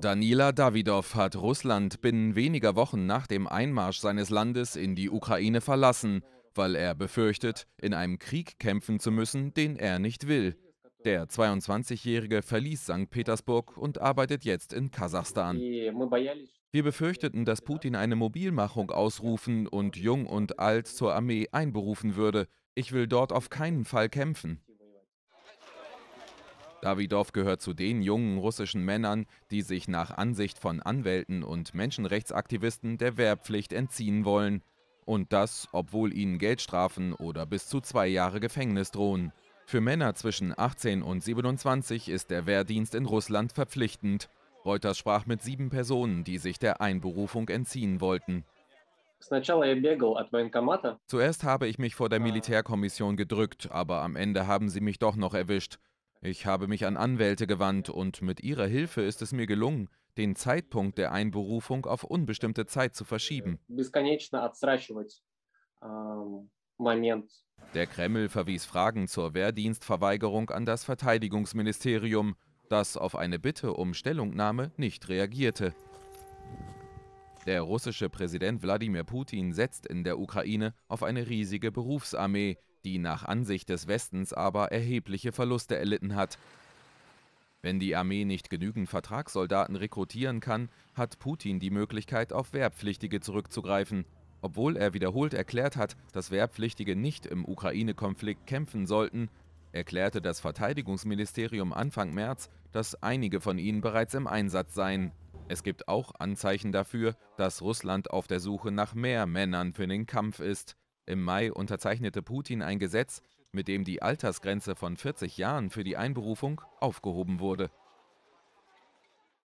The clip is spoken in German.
Danila Davidov hat Russland binnen weniger Wochen nach dem Einmarsch seines Landes in die Ukraine verlassen, weil er befürchtet, in einem Krieg kämpfen zu müssen, den er nicht will. Der 22-Jährige verließ St. Petersburg und arbeitet jetzt in Kasachstan. Wir befürchteten, dass Putin eine Mobilmachung ausrufen und Jung und Alt zur Armee einberufen würde. Ich will dort auf keinen Fall kämpfen. Davidov gehört zu den jungen russischen Männern, die sich nach Ansicht von Anwälten und Menschenrechtsaktivisten der Wehrpflicht entziehen wollen. Und das, obwohl ihnen Geldstrafen oder bis zu zwei Jahre Gefängnis drohen. Für Männer zwischen 18 und 27 ist der Wehrdienst in Russland verpflichtend. Reuters sprach mit sieben Personen, die sich der Einberufung entziehen wollten. Zuerst habe ich mich vor der Militärkommission gedrückt, aber am Ende haben sie mich doch noch erwischt. Ich habe mich an Anwälte gewandt und mit ihrer Hilfe ist es mir gelungen, den Zeitpunkt der Einberufung auf unbestimmte Zeit zu verschieben. Der Kreml verwies Fragen zur Wehrdienstverweigerung an das Verteidigungsministerium, das auf eine Bitte um Stellungnahme nicht reagierte. Der russische Präsident Wladimir Putin setzt in der Ukraine auf eine riesige Berufsarmee, die nach Ansicht des Westens aber erhebliche Verluste erlitten hat. Wenn die Armee nicht genügend Vertragssoldaten rekrutieren kann, hat Putin die Möglichkeit, auf Wehrpflichtige zurückzugreifen. Obwohl er wiederholt erklärt hat, dass Wehrpflichtige nicht im Ukraine-Konflikt kämpfen sollten, erklärte das Verteidigungsministerium Anfang März, dass einige von ihnen bereits im Einsatz seien. Es gibt auch Anzeichen dafür, dass Russland auf der Suche nach mehr Männern für den Kampf ist. Im Mai unterzeichnete Putin ein Gesetz, mit dem die Altersgrenze von 40 Jahren für die Einberufung aufgehoben wurde